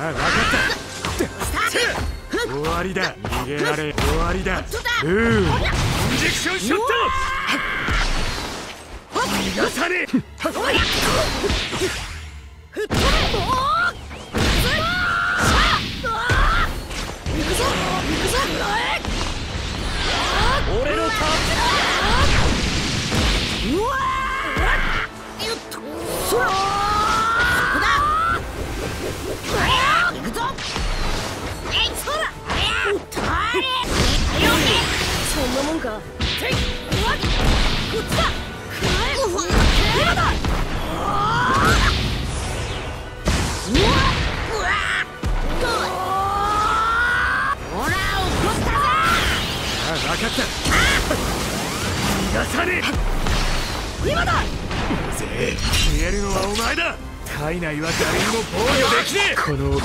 あ分かった。終わりだ。逃げられ終わりだ。うーインジェクションショット。逃がさね もんかていわこっちだ今だうわうわどうほら怒ったぜあ分かった逃がさね今だえ消えるのはお前だ体内は誰にも防御できねえこのお前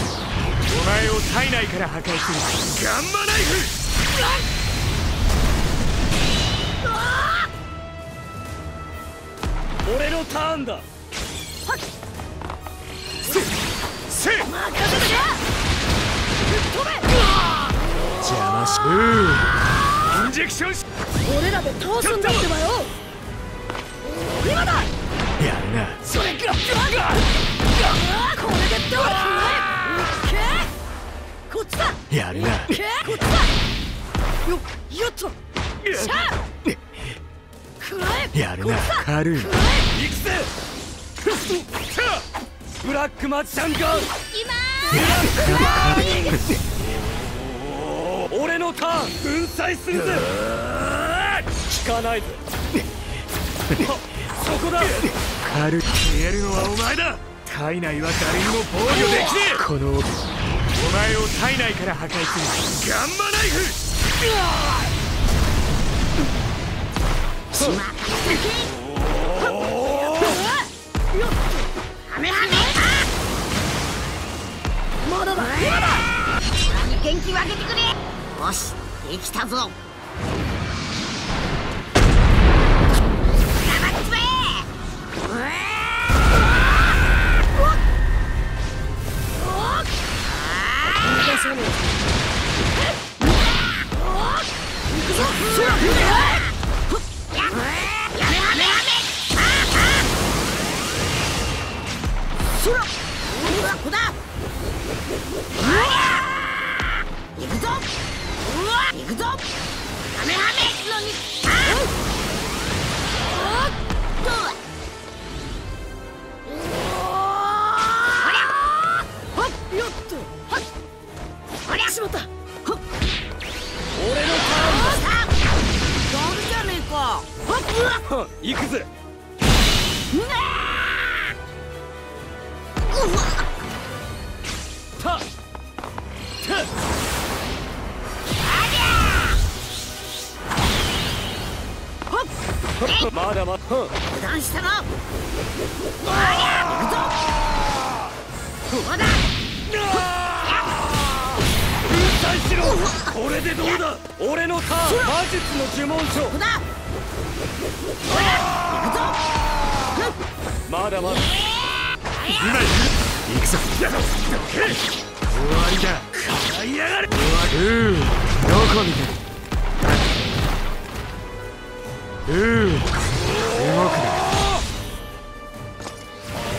を体内から破壊するガンマナイフのターンだ。せせ任せてけ吹っ飛べ邪魔しインジェクションし。俺らで倒すんだってばよ。今だやるな。それかこれでどうだ。こっちだ。やるな。こっちだ。よよっやるな軽いくら行くぜ。ブラックマジシャンガン俺のターン。粉砕するぜ。効かないぜそこだ。軽い消えるのはお前だ。体内は誰にも防御できねえ。この。お前を体内から破壊する。ガンマナイフ元気分けてくれよしできたぞそらうわここだ。行くぞ。うわ行くぞ。はめはめのにあおっと。ほりゃほっよっと。はっ。ほりゃしまった。ほっ俺のさあダメじゃねえか。ほっ。うわターン行くぜ。うわたたほっまだまだ。油断したなおりゃ行くぞそうだ粉砕しろこれでどうだ俺のターン魔術の呪文書ここだほら行くぞまだまだ今行く行くぞ。終わりだ食らいやがれ終わるどこ見てるうー動くな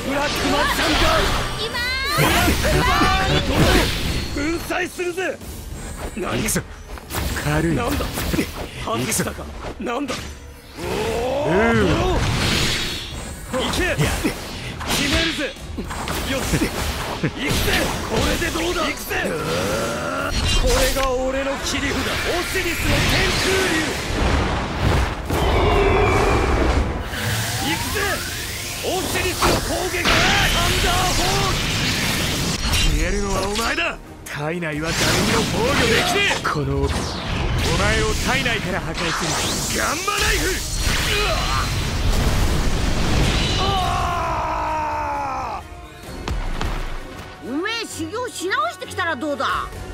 ブラックマッチャンガ粉砕するぜ何くそ軽いなんだ外したかなんだおお行けめるぜよっ行くぜ。これでどうだ行くぜこれが俺の切り札オシリスの天空竜。行くぜ。オシリスの攻撃。サンダーホール。消えるのはお前だ。体内は誰にも防御できねえ。このお前を体内から破壊する。ガンマナイフうわあお